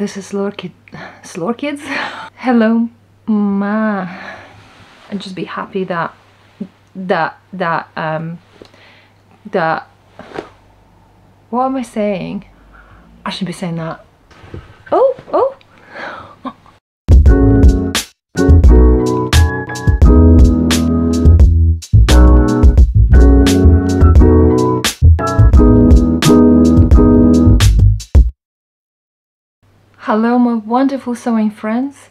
This is Slore Kid, Kids. Hello, ma. And just be happy that that that um that. What am I saying? I shouldn't be saying that. Oh, oh. Hello my wonderful sewing friends.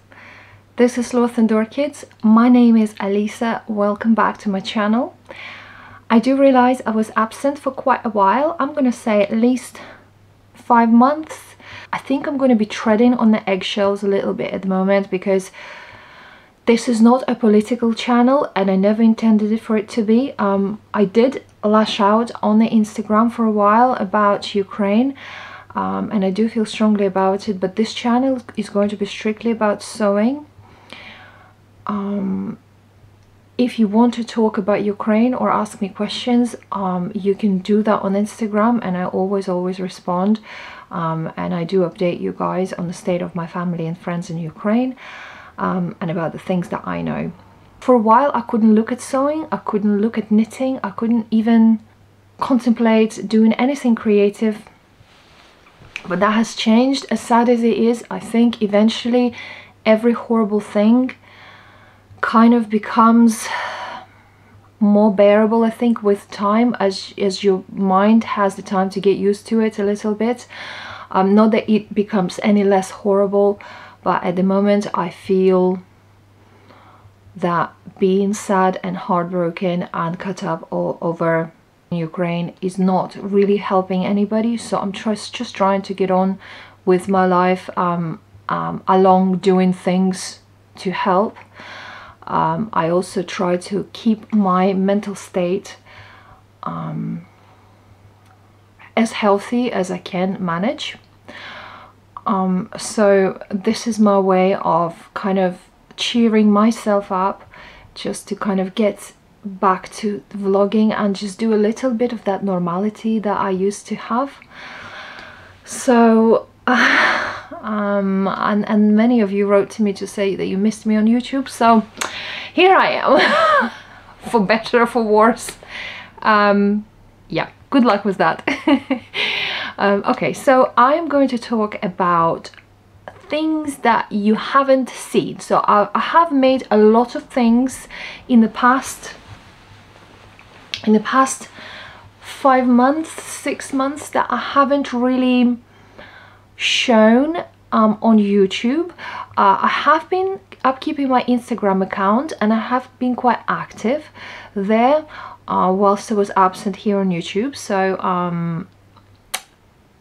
This is Sloths and Orchids. My name is Alisa. Welcome back to my channel. I do realize I was absent for quite a while. I'm gonna say at least five months. I think I'm gonna be treading on the eggshells a little bit at the moment because this is not a political channel and I never intended it for it to be. Um, I did lash out on the Instagram for a while about Ukraine um, and I do feel strongly about it but this channel is going to be strictly about sewing. Um, if you want to talk about Ukraine or ask me questions um, you can do that on Instagram and I always always respond. Um, and I do update you guys on the state of my family and friends in Ukraine um, and about the things that I know. For a while I couldn't look at sewing I couldn't look at knitting I couldn't even contemplate doing anything creative but that has changed. As sad as it is i think eventually every horrible thing kind of becomes more bearable i think with time as as your mind has the time to get used to it a little bit. Um not that it becomes any less horrible but at the moment i feel that being sad and heartbroken and cut up all over Ukraine is not really helping anybody so I'm just just trying to get on with my life um, um, along doing things to help. Um, I also try to keep my mental state um, as healthy as I can manage. Um, so this is my way of kind of cheering myself up just to kind of get back to vlogging and just do a little bit of that normality that I used to have. So um, and, and many of you wrote to me to say that you missed me on YouTube. So here I am for better or for worse. Um, yeah good luck with that. Um, okay so I'm going to talk about things that you haven't seen. So I, I have made a lot of things in the past in the past five months, six months that I haven't really shown um, on YouTube. Uh, I have been upkeeping my Instagram account and I have been quite active there uh, whilst I was absent here on YouTube. So um,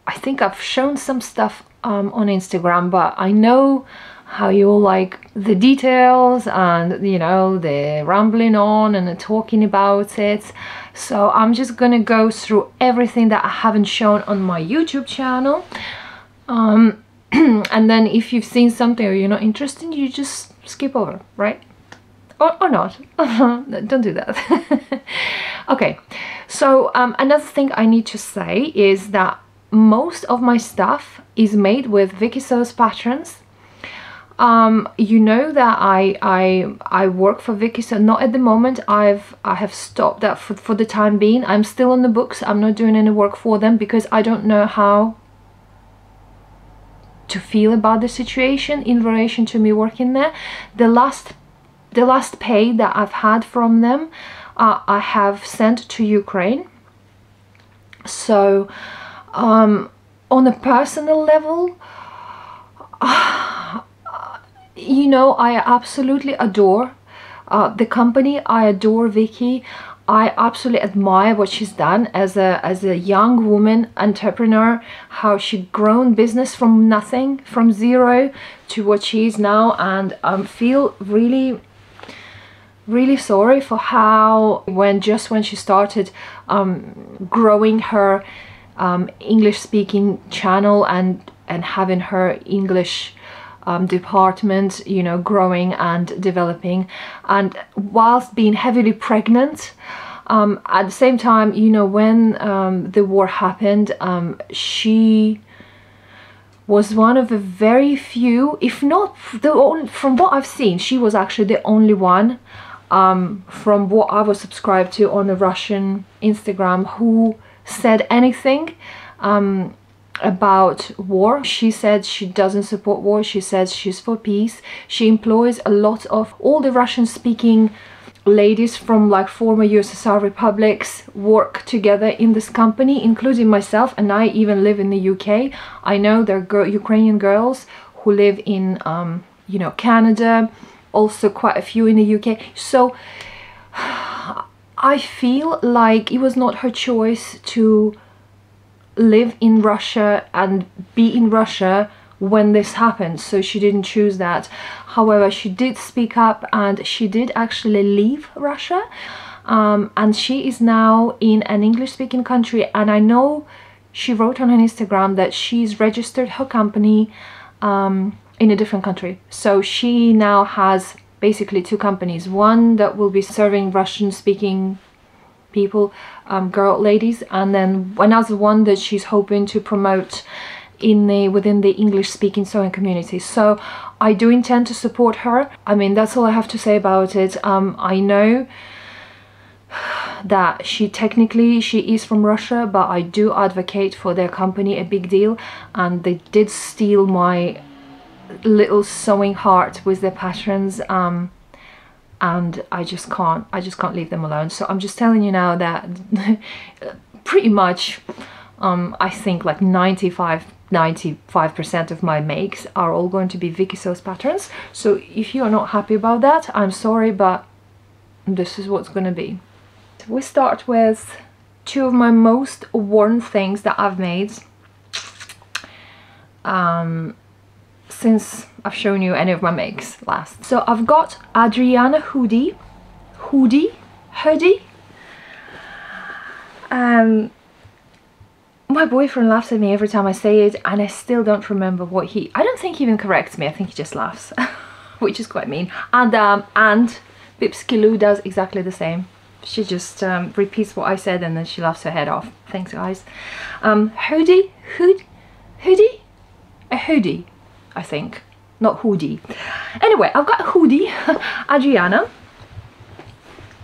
I think I've shown some stuff um, on Instagram, but I know how you like the details and you know the rambling on and talking about it. So I'm just gonna go through everything that I haven't shown on my YouTube channel. Um, and then if you've seen something or you're not interested you just skip over right? Or, or not. Don't do that. Okay. So um, another thing I need to say is that most of my stuff is made with Vikisews patterns um, you know that I I I work for Vicky, so not at the moment. I've I have stopped that for for the time being. I'm still on the books. I'm not doing any work for them because I don't know how to feel about the situation in relation to me working there. The last the last pay that I've had from them, uh, I have sent to Ukraine. So, um, on a personal level. Uh, you know I absolutely adore uh, the company. I adore Vicky. I absolutely admire what she's done as a as a young woman entrepreneur how she grown business from nothing from zero to what she is now. And um, feel really really sorry for how when just when she started um, growing her um, English speaking channel and and having her English um, department, you know, growing and developing. And whilst being heavily pregnant, um, at the same time, you know, when um, the war happened, um, she was one of the very few, if not the only, from what I've seen, she was actually the only one um, from what I was subscribed to on the Russian Instagram who said anything um, about war. She said she doesn't support war. She says she's for peace. She employs a lot of all the Russian speaking ladies from like former USSR republics work together in this company, including myself, and I even live in the UK. I know there are girl, Ukrainian girls who live in, um, you know, Canada, also quite a few in the UK. So I feel like it was not her choice to live in Russia and be in Russia when this happened. So she didn't choose that. However she did speak up and she did actually leave Russia. Um, and she is now in an English speaking country. And I know she wrote on her Instagram that she's registered her company um, in a different country. So she now has basically two companies. One that will be serving Russian speaking people um, girl ladies. And then another one that she's hoping to promote in the within the English speaking sewing community. So I do intend to support her. I mean that's all I have to say about it. Um, I know that she technically she is from Russia but I do advocate for their company a big deal. And they did steal my little sewing heart with their patterns um, and I just can't I just can't leave them alone. So I'm just telling you now that pretty much um, I think like 95 95% of my makes are all going to be Vikisews patterns. So if you're not happy about that I'm sorry but this is what's gonna be. We start with two of my most worn things that I've made. Um, since I've shown you any of my makes last. So I've got Adriana hoodie, hoodie, hoodie. Um, my boyfriend laughs at me every time I say it and I still don't remember what he, I don't think he even corrects me, I think he just laughs, which is quite mean. And, um, and Bipskiloo does exactly the same. She just um, repeats what I said and then she laughs her head off. Thanks guys. Um, hoodie, hood, hoodie, a hoodie. I think. Not hoodie. Anyway, I've got a hoodie, Adriana.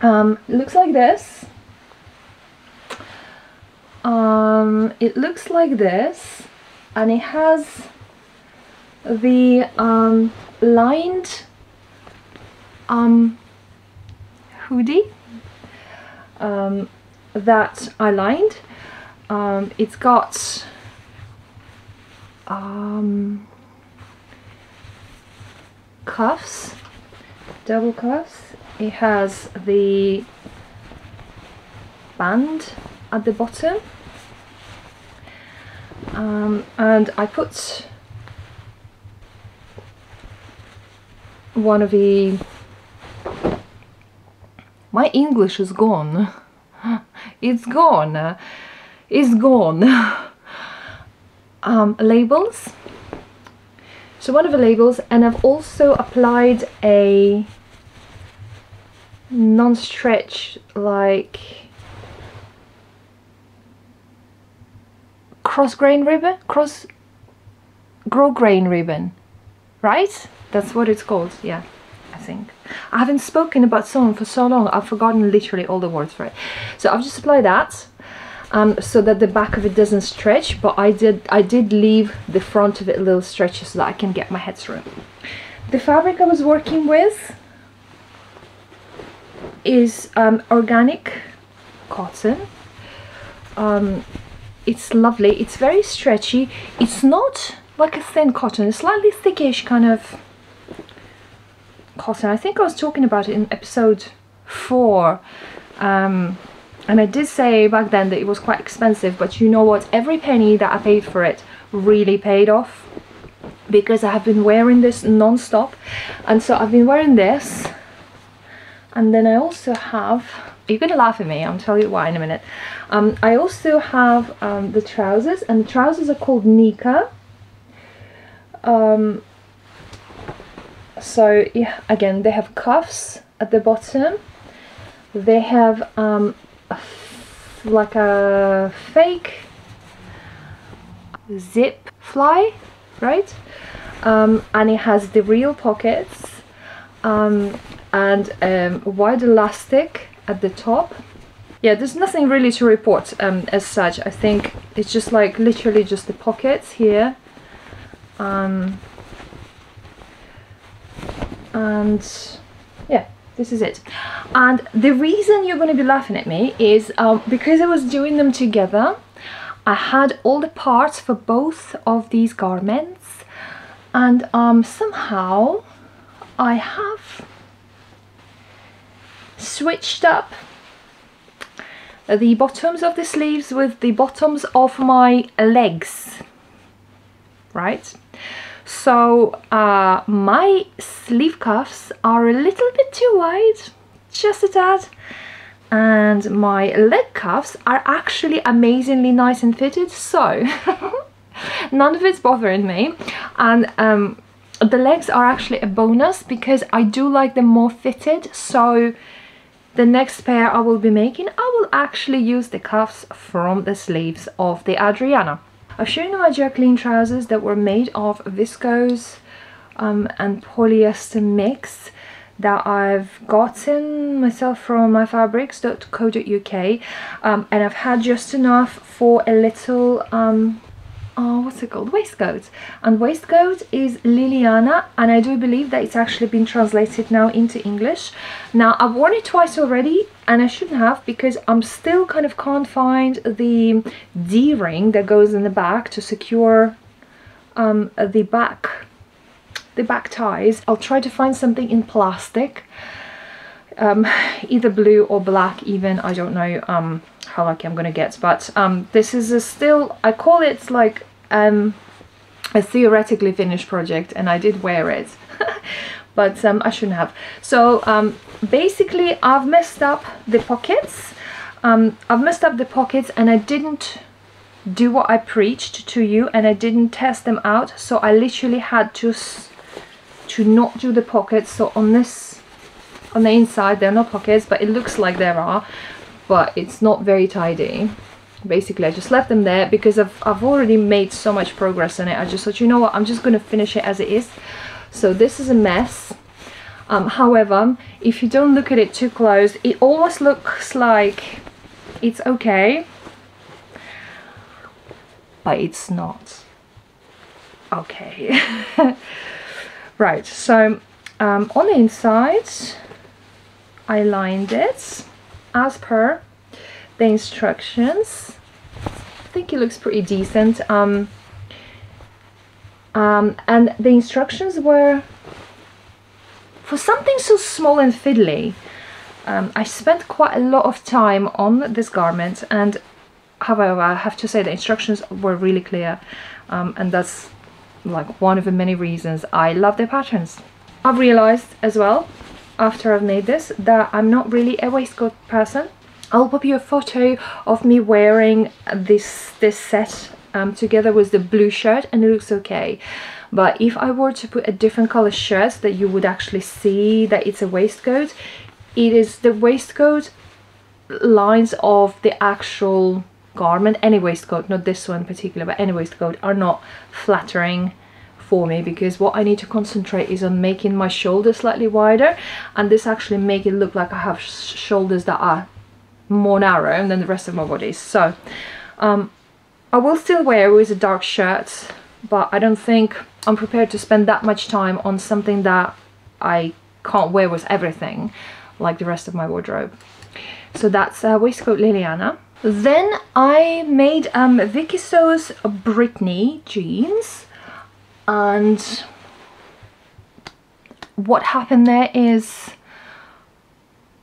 Um, looks like this. Um, it looks like this and it has the um, lined um, hoodie um, that I lined. Um, it's got um, cuffs, double cuffs. It has the band at the bottom. Um, and I put one of the my English is gone it's gone it's gone um, labels so one of the labels and I've also applied a non-stretch like cross grain ribbon cross grow grain ribbon right? That's what it's called yeah I think. I haven't spoken about sewing for so long I've forgotten literally all the words for it. So I've just applied that um, so that the back of it doesn't stretch but I did I did leave the front of it a little stretchy so that I can get my head through. The fabric I was working with is um, organic cotton. Um, it's lovely, it's very stretchy, it's not like a thin cotton, it's slightly thickish kind of cotton. I think I was talking about it in episode 4 um, and I did say back then that it was quite expensive but you know what? Every penny that I paid for it really paid off because I have been wearing this non-stop. And so I've been wearing this. And then I also have you're gonna laugh at me I'll tell you why in a minute. Um, I also have um, the trousers and the trousers are called Nika. Um, so yeah again they have cuffs at the bottom. They have um, like a fake zip fly right? Um, and it has the real pockets um, and um, wide elastic at the top. Yeah there's nothing really to report um, as such. I think it's just like literally just the pockets here. Um, and this is it. And the reason you're going to be laughing at me is um, because I was doing them together I had all the parts for both of these garments and um, somehow I have switched up the bottoms of the sleeves with the bottoms of my legs. Right so uh, my sleeve cuffs are a little bit too wide just a tad and my leg cuffs are actually amazingly nice and fitted so none of it's bothering me and um, the legs are actually a bonus because I do like them more fitted so the next pair I will be making I will actually use the cuffs from the sleeves of the Adriana. I've shown you my Jacqueline trousers that were made of viscose um, and polyester mix that I've gotten myself from myfabrics.co.uk um, and I've had just enough for a little um, oh what's it called? Waistcoat. And waistcoat is Liliana and I do believe that it's actually been translated now into English. Now I've worn it twice already and I shouldn't have because I'm still kind of can't find the D-ring that goes in the back to secure um, the back the back ties. I'll try to find something in plastic, um, either blue or black even, I don't know um, how lucky I'm gonna get, but um, this is a still, I call it like um, a theoretically finished project and I did wear it. but um, I shouldn't have. So um, basically I've messed up the pockets. I've messed up the pockets and I didn't do what I preached to you and I didn't test them out. So I literally had to to not do the pockets so on this on the inside there are no pockets but it looks like there are but it's not very tidy. Basically I just left them there because I've, I've already made so much progress in it. I just thought you know what? I'm just gonna finish it as it is. So this is a mess. Um, however if you don't look at it too close it almost looks like it's okay but it's not okay. Right, so um, on the inside, I lined it as per the instructions. I think it looks pretty decent. Um, um, and the instructions were for something so small and fiddly. Um, I spent quite a lot of time on this garment and however I have to say the instructions were really clear um, and that's like one of the many reasons I love their patterns. I've realized as well after I've made this that I'm not really a waistcoat person. I'll pop you a photo of me wearing this this set um, together with the blue shirt and it looks okay but if I were to put a different color shirt that you would actually see that it's a waistcoat it is the waistcoat lines of the actual garment any waistcoat not this one particular but any waistcoat are not flattering for me because what I need to concentrate is on making my shoulders slightly wider and this actually make it look like I have sh shoulders that are more narrow than the rest of my body. So um, I will still wear with a dark shirt but I don't think I'm prepared to spend that much time on something that I can't wear with everything like the rest of my wardrobe. So that's uh, waistcoat Liliana. Then I made um, Vicky So's Britney jeans and what happened there is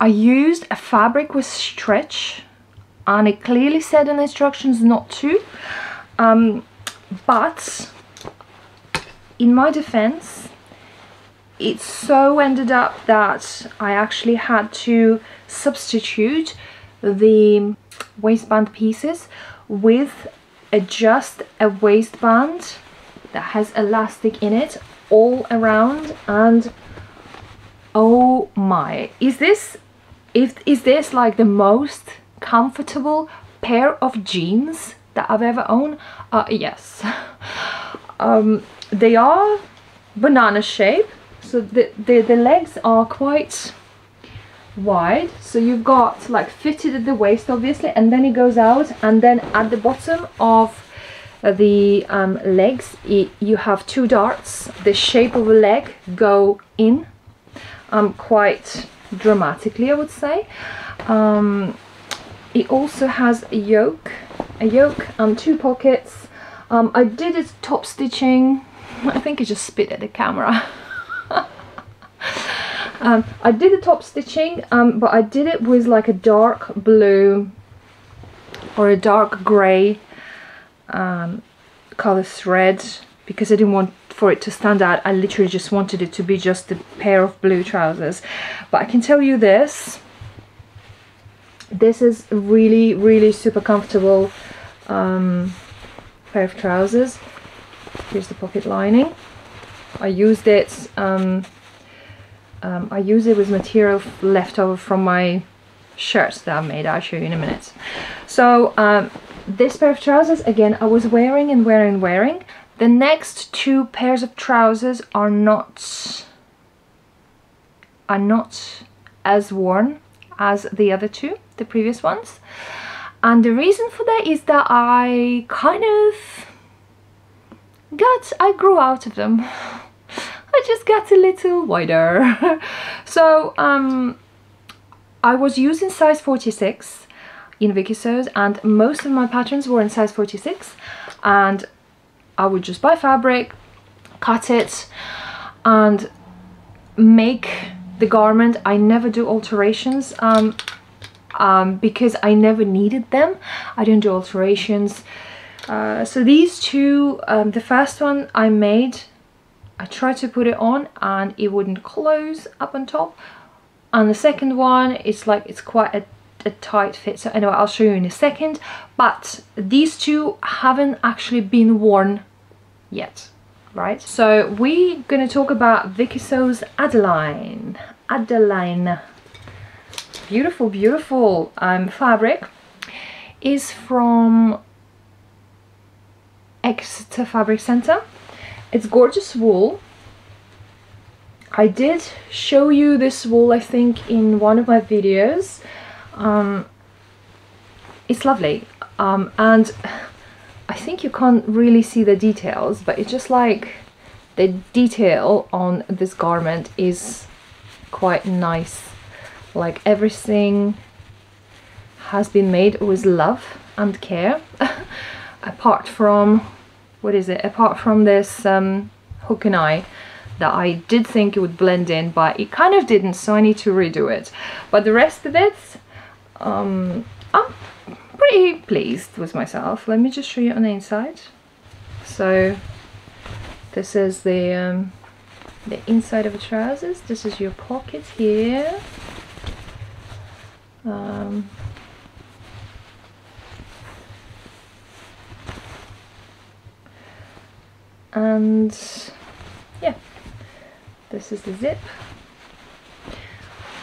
I used a fabric with stretch and it clearly said in the instructions not to. Um, but in my defense it so ended up that I actually had to substitute the waistband pieces with a, just a waistband that has elastic in it all around and oh my. Is this if is this like the most comfortable pair of jeans that I've ever owned? Uh, yes. Um they are banana shape. So the, the, the legs are quite wide. So you've got like fitted at the waist obviously and then it goes out and then at the bottom of the um, legs it, you have two darts. The shape of a leg go in um, quite dramatically I would say. Um, it also has a yoke a yoke and two pockets. Um, I did it top stitching. I think I just spit at the camera. Um, I did the top stitching um, but I did it with like a dark blue or a dark grey um, color thread because I didn't want for it to stand out I literally just wanted it to be just a pair of blue trousers. But I can tell you this this is really really super comfortable um, pair of trousers. Here's the pocket lining. I used it um, um, I use it with material left over from my shirts that I made I'll show you in a minute. So um, this pair of trousers again I was wearing and wearing and wearing. The next two pairs of trousers are not are not as worn as the other two the previous ones. And the reason for that is that I kind of got I grew out of them. I just got a little wider. So um I was using size 46 in Vikisews and most of my patterns were in size 46 and I would just buy fabric, cut it and make the garment. I never do alterations um, um, because I never needed them. I didn't do alterations. Uh, so these two, um, the first one I made, I tried to put it on and it wouldn't close up on top. And the second one, it's like it's quite a a tight fit. So anyway I'll show you in a second. But these two haven't actually been worn yet right? So we're gonna talk about Vikisews Adeline. Adeline. Beautiful beautiful um, fabric. Is from Exeter Fabric Center. It's gorgeous wool. I did show you this wool I think in one of my videos um, it's lovely. Um, and I think you can't really see the details but it's just like the detail on this garment is quite nice. Like everything has been made with love and care. Apart from what is it? Apart from this um, hook and eye that I did think it would blend in but it kind of didn't so I need to redo it. But the rest of it um, I'm pretty pleased with myself. Let me just show you on the inside. So this is the um, the inside of the trousers. This is your pocket here. Um, and yeah, this is the zip.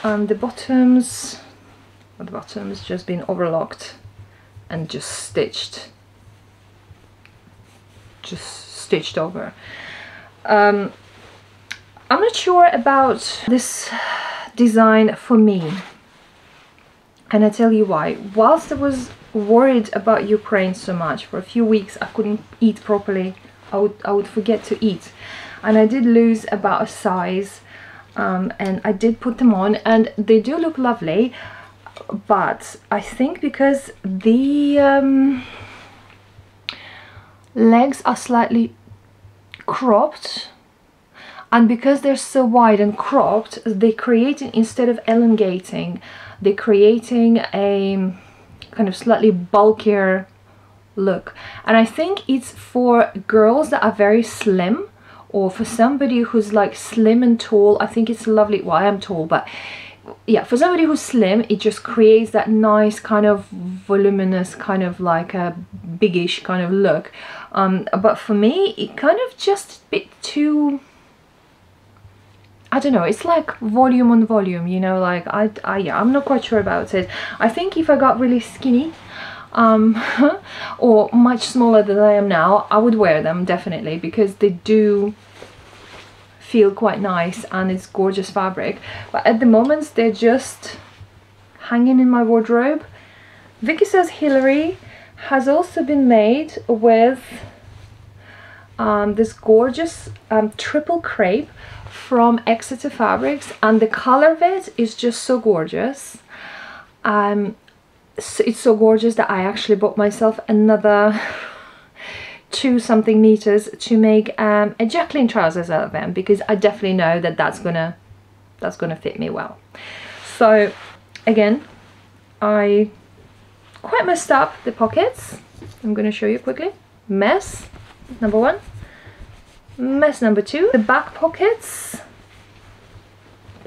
And the bottoms at the bottom has just been overlocked and just stitched. Just stitched over. Um, I'm not sure about this design for me. And I tell you why? Whilst I was worried about Ukraine so much for a few weeks I couldn't eat properly. I would, I would forget to eat. And I did lose about a size um, and I did put them on and they do look lovely but I think because the um, legs are slightly cropped and because they're so wide and cropped they create instead of elongating they're creating a kind of slightly bulkier look. And I think it's for girls that are very slim or for somebody who's like slim and tall I think it's lovely well I am tall but yeah for somebody who's slim it just creates that nice kind of voluminous kind of like a biggish kind of look. Um, but for me it kind of just a bit too I don't know it's like volume on volume you know like I, I yeah I'm not quite sure about it. I think if I got really skinny um, or much smaller than I am now, I would wear them definitely because they do feel quite nice and it's gorgeous fabric. But at the moment they're just hanging in my wardrobe. Vicky says Hilary has also been made with um, this gorgeous um, triple crepe from Exeter Fabrics and the color of it is just so gorgeous. Um, it's so gorgeous that I actually bought myself another two something meters to make um, a Jacqueline trousers out of them because I definitely know that that's gonna that's gonna fit me well. So again, I quite messed up the pockets. I'm gonna show you quickly. Mess number one Mess number two, the back pockets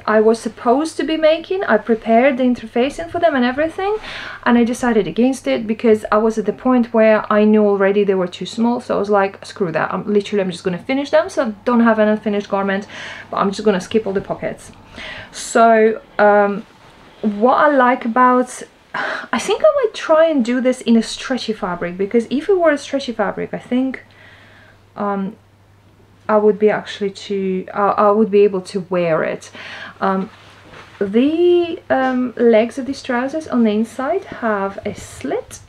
I was supposed to be making. I prepared the interfacing for them and everything and I decided against it because I was at the point where I knew already they were too small. So I was like screw that. I'm literally I'm just gonna finish them so I don't have an unfinished garment but I'm just gonna skip all the pockets. So um, what I like about I think I might try and do this in a stretchy fabric because if it were a stretchy fabric I think um, I would be actually to I would be able to wear it. Um, the um, legs of these trousers on the inside have a slit.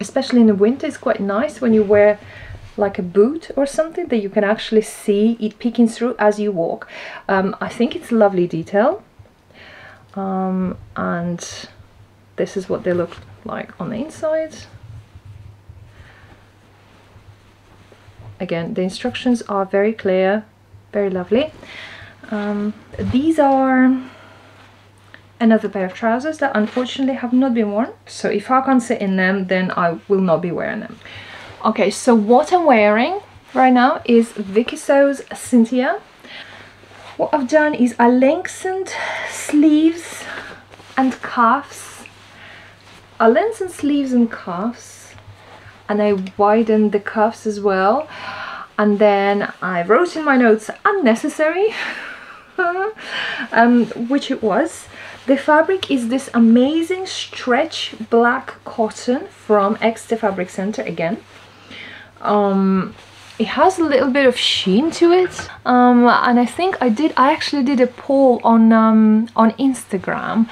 Especially in the winter it's quite nice when you wear like a boot or something that you can actually see it peeking through as you walk. Um, I think it's a lovely detail. Um, and this is what they look like on the inside again the instructions are very clear very lovely. Um, these are another pair of trousers that unfortunately have not been worn. So if I can't sit in them then I will not be wearing them. Okay so what I'm wearing right now is Vikisews Cynthia. What I've done is I lengthened sleeves and cuffs. I lengthened sleeves and cuffs and I widened the cuffs as well. And then I wrote in my notes unnecessary um, which it was. The fabric is this amazing stretch black cotton from Exeter Fabric Center again. Um, it has a little bit of sheen to it. Um, and I think I did I actually did a poll on um, on Instagram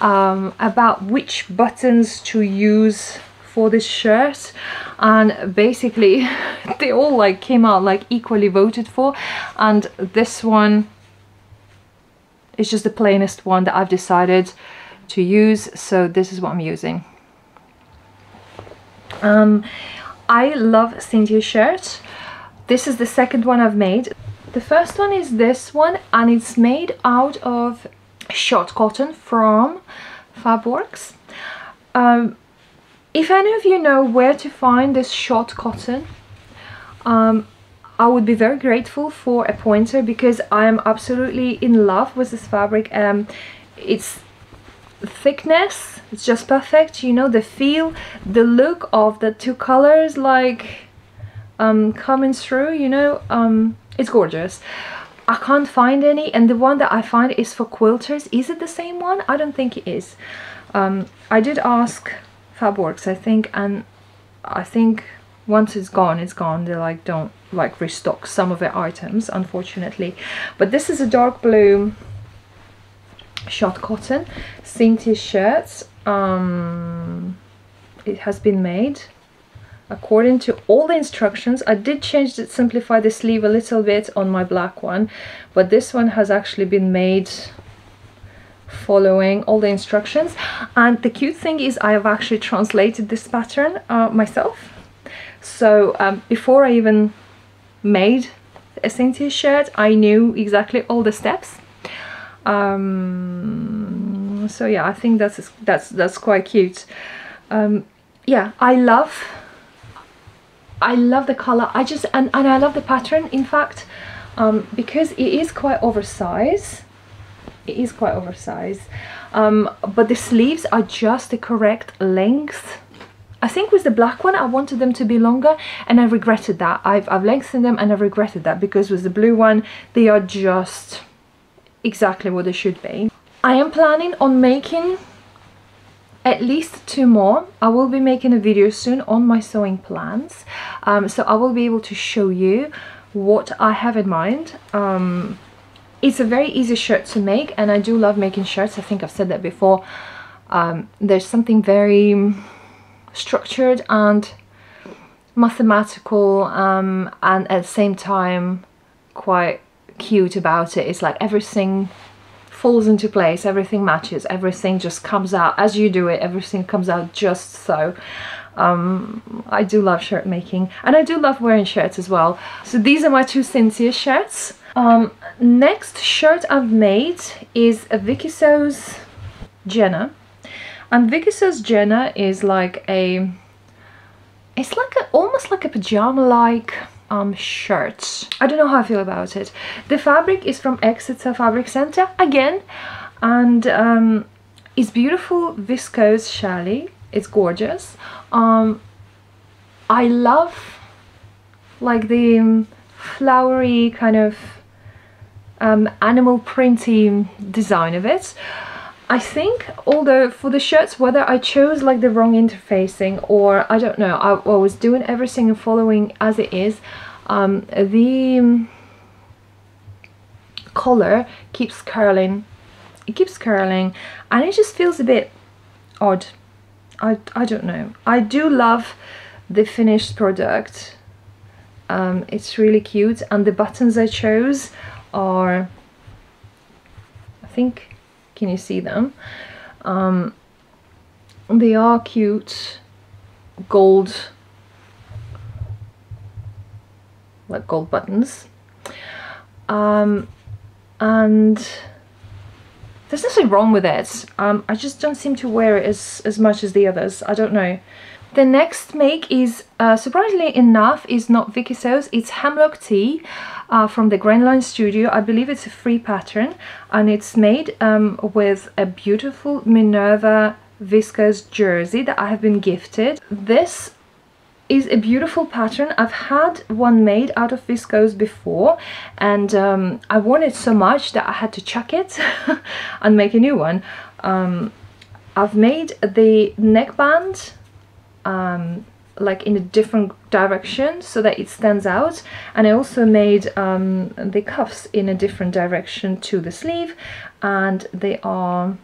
um, about which buttons to use for this shirt. And basically they all like came out like equally voted for. And this one is just the plainest one that I've decided to use. So this is what I'm using. Um, I love Cynthia's shirt. This is the second one I've made. The first one is this one and it's made out of shot cotton from Fabworks um, if any of you know where to find this shot cotton, um, I would be very grateful for a pointer because I am absolutely in love with this fabric. Um, it's thickness, it's just perfect, you know, the feel, the look of the two colors like um, coming through, you know, um, it's gorgeous. I can't find any and the one that I find is for quilters. Is it the same one? I don't think it is. Um, I did ask Fabworks, I think, and I think once it's gone, it's gone. They like don't like restock some of their items, unfortunately. But this is a dark blue shot cotton Cynthia shirt Um, it has been made according to all the instructions. I did change it, simplify the sleeve a little bit on my black one, but this one has actually been made following all the instructions. And the cute thing is I have actually translated this pattern uh, myself. So um, before I even made a Cynthia shirt I knew exactly all the steps. Um, so yeah I think that's that's that's quite cute. Um, yeah I love I love the color. I just and, and I love the pattern in fact um, because it is quite oversized it is quite oversized um, but the sleeves are just the correct length I think with the black one I wanted them to be longer and I regretted that I've, I've lengthened them and I regretted that because with the blue one they are just exactly what they should be I am planning on making at least two more. I will be making a video soon on my sewing plans. Um, so I will be able to show you what I have in mind. Um, it's a very easy shirt to make and I do love making shirts. I think I've said that before. Um, there's something very structured and mathematical um, and at the same time quite cute about it. It's like everything falls into place, everything matches, everything just comes out as you do it, everything comes out just so. Um, I do love shirt making and I do love wearing shirts as well. So these are my two Cynthia shirts. Um, next shirt I've made is a Vikisews Jenna. And Vikisews Jenna is like a, it's like a, almost like a pajama-like um, shirt. I don't know how I feel about it. The fabric is from Exeter Fabric Center again, and um, it's beautiful viscose challis. It's gorgeous. Um, I love like the um, flowery kind of um, animal printing design of it. I think, although for the shirts, whether I chose like the wrong interfacing or I don't know, I, I was doing everything and following as it is, um, the collar keeps curling. It keeps curling and it just feels a bit odd. I, I don't know. I do love the finished product. Um, it's really cute and the buttons I chose are, I think can you see them? Um, they are cute gold, like gold buttons. Um, and there's nothing wrong with it. Um, I just don't seem to wear it as, as much as the others. I don't know. The next make is, uh, surprisingly enough, is not Vikisews. It's Hemlock Tee uh, from the Grainline Studio. I believe it's a free pattern and it's made um, with a beautiful Minerva viscose jersey that I have been gifted. This is a beautiful pattern. I've had one made out of viscose before and um, I it so much that I had to chuck it and make a new one. Um, I've made the neckband um, like in a different direction so that it stands out. And I also made um, the cuffs in a different direction to the sleeve. And they are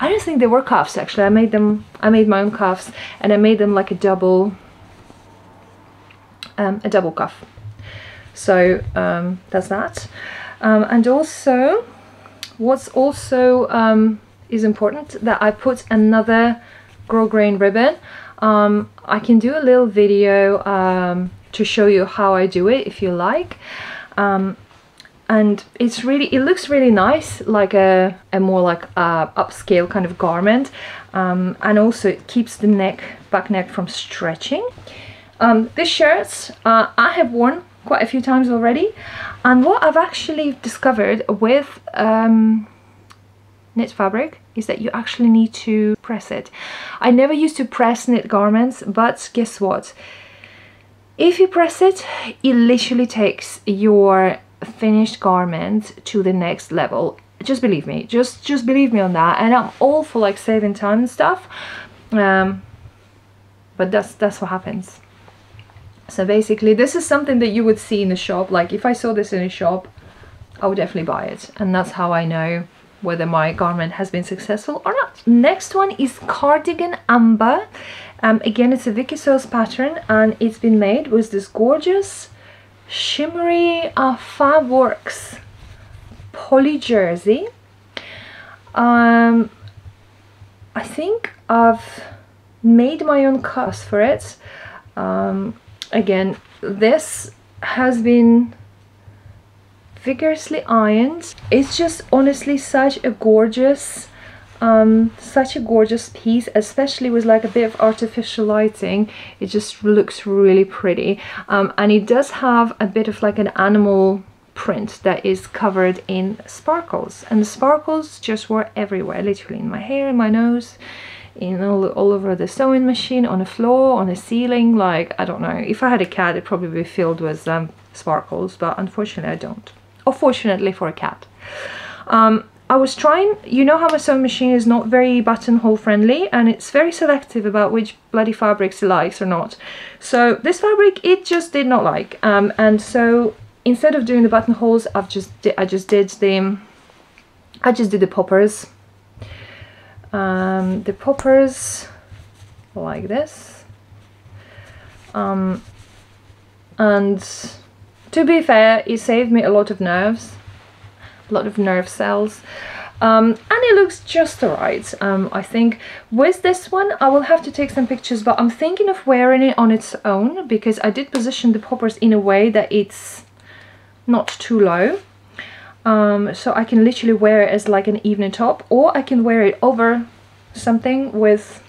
I don't think they were cuffs actually. I made them I made my own cuffs and I made them like a double um, a double cuff. So um, that's that. Um, and also what's also um, is important that I put another grosgrain ribbon um, I can do a little video um, to show you how I do it if you like. Um, and it's really, it looks really nice, like a, a more like a upscale kind of garment. Um, and also it keeps the neck, back neck from stretching. Um, this shirt uh, I have worn quite a few times already. And what I've actually discovered with um, knit fabric is that you actually need to press it. I never used to press knit garments, but guess what? If you press it, it literally takes your finished garment to the next level. Just believe me, just just believe me on that. And I'm all for like saving time and stuff, um, but that's that's what happens. So basically, this is something that you would see in the shop. Like if I saw this in a shop, I would definitely buy it, and that's how I know whether my garment has been successful or not. Next one is Cardigan Amber. Um, again, it's a Vikisews pattern and it's been made with this gorgeous shimmery uh, Fabworks poly jersey. Um, I think I've made my own cuffs for it. Um, again, this has been vigorously ironed. It's just honestly such a gorgeous um, such a gorgeous piece, especially with like a bit of artificial lighting. It just looks really pretty. Um, and it does have a bit of like an animal print that is covered in sparkles. And the sparkles just were everywhere, literally in my hair, in my nose, in all, all over the sewing machine, on the floor, on the ceiling. Like, I don't know. If I had a cat, it'd probably be filled with um, sparkles, but unfortunately I don't or fortunately for a cat. Um, I was trying, you know how my sewing machine is not very buttonhole friendly and it's very selective about which bloody fabrics it likes or not. So this fabric it just did not like um, and so instead of doing the buttonholes I've just I just did the I just did the poppers. Um, the poppers like this. Um, and to be fair it saved me a lot of nerves. A lot of nerve cells. Um, and it looks just alright. Um, I think with this one I will have to take some pictures but I'm thinking of wearing it on its own because I did position the poppers in a way that it's not too low. Um, so I can literally wear it as like an evening top or I can wear it over something with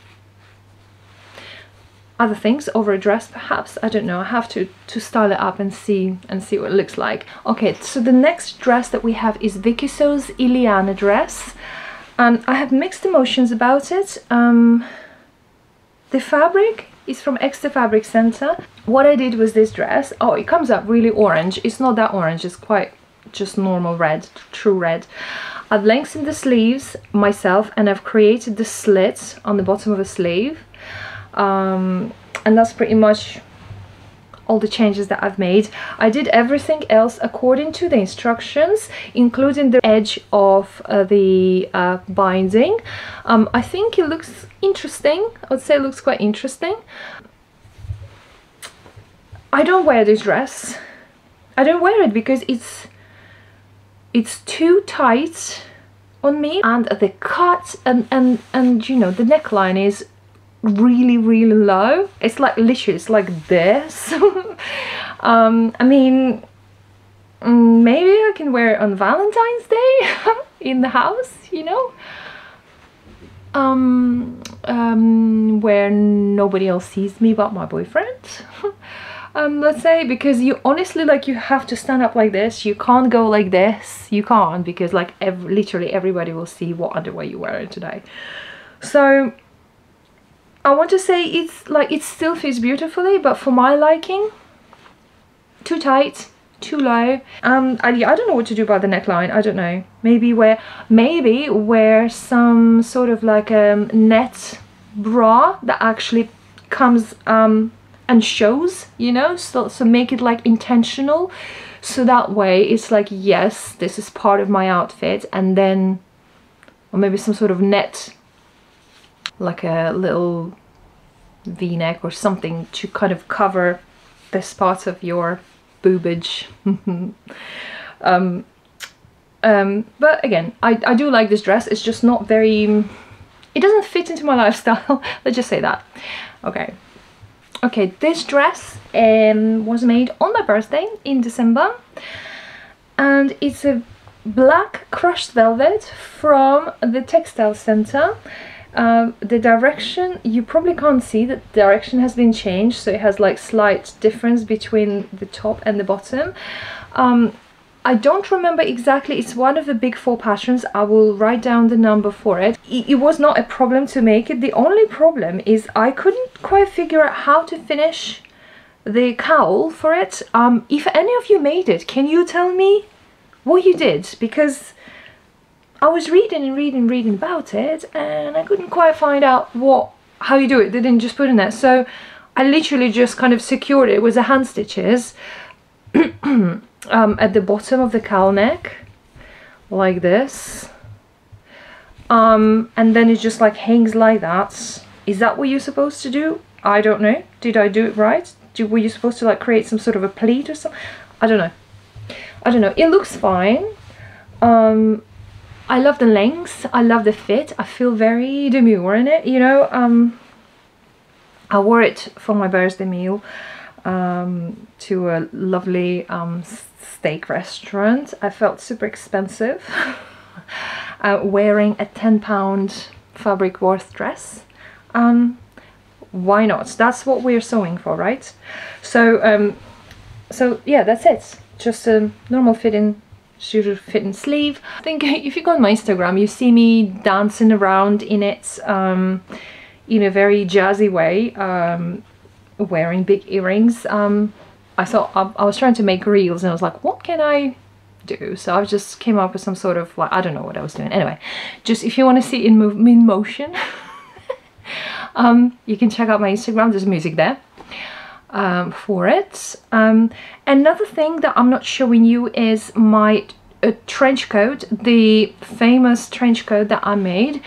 other things over a dress perhaps. I don't know. I have to to style it up and see and see what it looks like. Okay so the next dress that we have is Vikisews Iliana dress. And I have mixed emotions about it. Um, the fabric is from Exeter Fabric Center. What I did was this dress oh it comes up really orange. It's not that orange. It's quite just normal red true red. I've lengthened the sleeves myself and I've created the slit on the bottom of a sleeve um, and that's pretty much all the changes that I've made. I did everything else according to the instructions, including the edge of uh, the uh, binding. Um, I think it looks interesting. I would say it looks quite interesting. I don't wear this dress. I don't wear it because it's it's too tight on me and the cut and and and you know the neckline is really really low. It's like literally it's like this. Um i mean mm, maybe i can wear it on valentine's day in the house you know? Um um where nobody else sees me but my boyfriend. Um let's say because you honestly like you have to stand up like this. You can't go like this. You can't because like every, literally everybody will see what underwear you're wearing today. So I want to say it's like it still fits beautifully but for my liking too tight too low. Um I, I don't know what to do about the neckline I don't know. Maybe wear maybe wear some sort of like a um, net bra that actually comes um and shows you know? So, so make it like intentional. So that way it's like yes this is part of my outfit and then or maybe some sort of net like a little v-neck or something to kind of cover this part of your boobage. Um, um, but again I, I do like this dress. It's just not very it doesn't fit into my lifestyle. Let's just say that. Okay. Okay this dress um, was made on my birthday in December. And it's a black crushed velvet from the textile center um, the direction, you probably can't see that the direction has been changed, so it has like slight difference between the top and the bottom. Um, I don't remember exactly, it's one of the big four patterns, I will write down the number for it. It, it was not a problem to make it, the only problem is I couldn't quite figure out how to finish the cowl for it. Um, if any of you made it, can you tell me what you did? Because I was reading and reading and reading about it and I couldn't quite find out what how you do it. They didn't just put in there. So I literally just kind of secured it with the hand stitches um, at the bottom of the cowl neck like this. Um, and then it just like hangs like that. Is that what you're supposed to do? I don't know. Did I do it right? Did, were you supposed to like create some sort of a pleat or something? I don't know. I don't know. It looks fine. Um, I love the length, I love the fit, I feel very demure in it, you know. Um, I wore it for my birthday meal um, to a lovely um, steak restaurant. I felt super expensive uh, wearing a 10 pound fabric worth dress. Um, why not? That's what we're sewing for, right? So, um, so yeah, that's it. Just a normal fitting should fit in sleeve. I think if you go on my Instagram, you see me dancing around in it um, in a very jazzy way, um, wearing big earrings. Um, I thought I, I, was trying to make reels and I was like, what can I do. So I just came up with some sort of like I don't know what I was doing. Anyway, just if you want to see it in, move, in motion, um, you can check out my Instagram. There's music there um, for it. Um, another thing that I'm not showing you is my uh, trench coat, the famous trench coat that I made,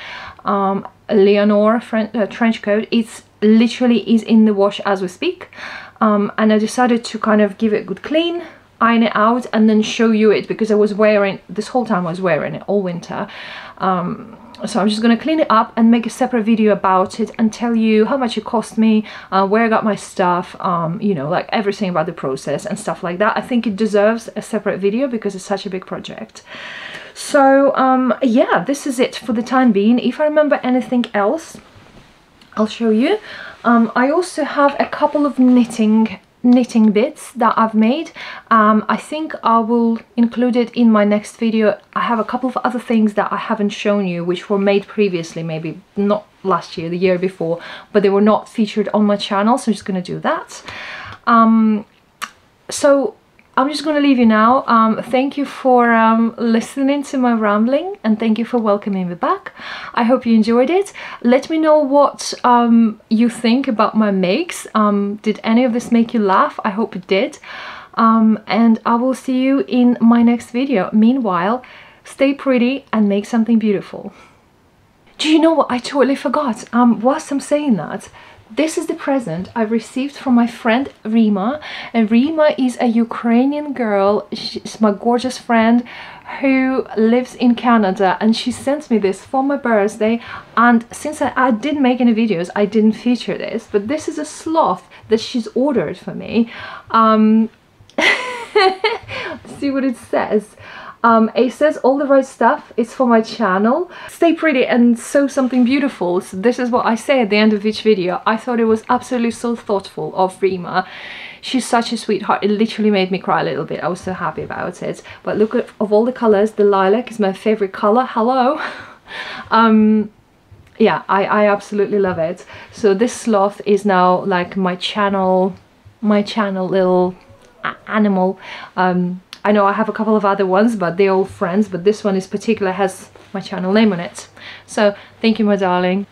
um, Leonore uh, trench coat. It's literally is in the wash as we speak. Um, and I decided to kind of give it a good clean, iron it out and then show you it because I was wearing, this whole time I was wearing it all winter. Um, so I'm just going to clean it up and make a separate video about it and tell you how much it cost me, uh, where I got my stuff, um, you know, like everything about the process and stuff like that. I think it deserves a separate video because it's such a big project. So um, yeah, this is it for the time being. If I remember anything else, I'll show you. Um, I also have a couple of knitting knitting bits that I've made. Um, I think I will include it in my next video. I have a couple of other things that I haven't shown you which were made previously, maybe not last year, the year before, but they were not featured on my channel, so I'm just going to do that. Um, so I'm just going to leave you now. Um, thank you for um, listening to my rambling and thank you for welcoming me back. I hope you enjoyed it. Let me know what um, you think about my makes. Um, did any of this make you laugh? I hope it did. Um, and I will see you in my next video. Meanwhile, stay pretty and make something beautiful. Do you know what? I totally forgot. Um, whilst I'm saying that, this is the present I received from my friend Rima and Rima is a Ukrainian girl. She's my gorgeous friend who lives in Canada and she sent me this for my birthday and since I, I didn't make any videos I didn't feature this but this is a sloth that she's ordered for me. Um, see what it says um, it says all the right stuff. It's for my channel. Stay pretty and sew something beautiful. So this is what I say at the end of each video. I thought it was absolutely so thoughtful of Rima. She's such a sweetheart. It literally made me cry a little bit. I was so happy about it. But look at of all the colors, the lilac is my favorite color. Hello. um, yeah, I, I absolutely love it. So this sloth is now like my channel, my channel little animal. Um, I know I have a couple of other ones, but they're all friends, but this one is particular has my channel name on it. So thank you, my darling.